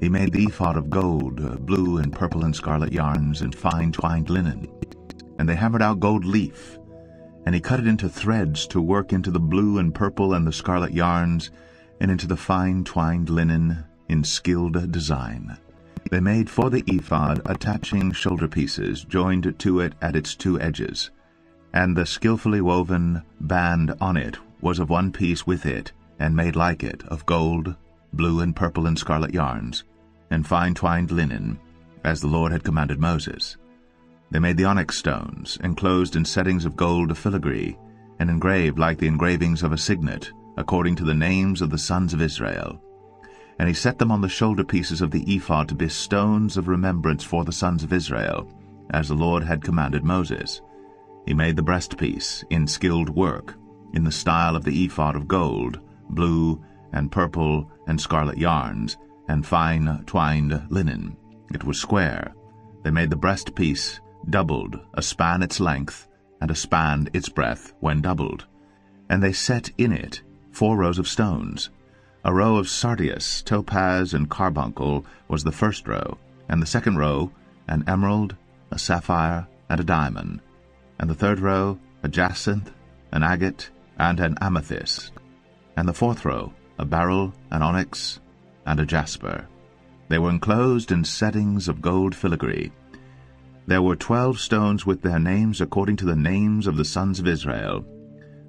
He made the ephod of gold, uh, blue and purple and scarlet yarns, and fine twined linen. And they hammered out gold leaf, and he cut it into threads to work into the blue and purple and the scarlet yarns, and into the fine twined linen in skilled design. They made for the ephod attaching shoulder pieces joined to it at its two edges, and the skilfully woven band on it was of one piece with it, and made like it, of gold, blue and purple and scarlet yarns, and fine twined linen, as the Lord had commanded Moses. They made the onyx stones, enclosed in settings of gold of filigree, and engraved like the engravings of a signet, according to the names of the sons of Israel. And he set them on the shoulder pieces of the ephod to be stones of remembrance for the sons of Israel, as the Lord had commanded Moses. He made the breastpiece in skilled work, in the style of the ephod of gold, blue, and purple, and scarlet yarns, and fine twined linen. It was square. They made the breastpiece doubled, a span its length, and a span its breadth when doubled. And they set in it four rows of stones. A row of sardius, topaz, and carbuncle was the first row, and the second row an emerald, a sapphire, and a diamond, and the third row a jacinth, an agate, and an amethyst, and the fourth row a beryl, an onyx, and a jasper. They were enclosed in settings of gold filigree. There were twelve stones with their names according to the names of the sons of Israel.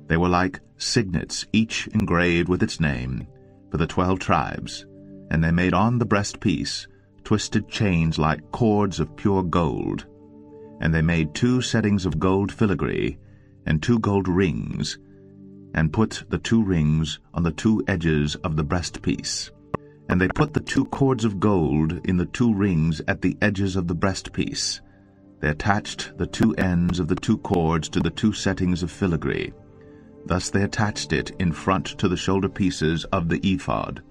They were like signets, each engraved with its name, for the twelve tribes, and they made on the breastpiece twisted chains like cords of pure gold. And they made two settings of gold filigree, and two gold rings, and put the two rings on the two edges of the breastpiece. And they put the two cords of gold in the two rings at the edges of the breastpiece. They attached the two ends of the two cords to the two settings of filigree. Thus they attached it in front to the shoulder pieces of the ephod.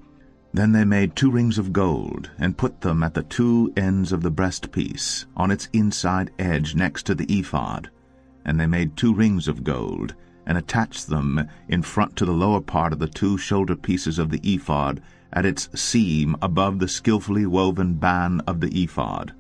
Then they made two rings of gold, and put them at the two ends of the breastpiece, on its inside edge next to the ephod. And they made two rings of gold, and attached them in front to the lower part of the two shoulder pieces of the ephod, at its seam above the skilfully woven band of the ephod.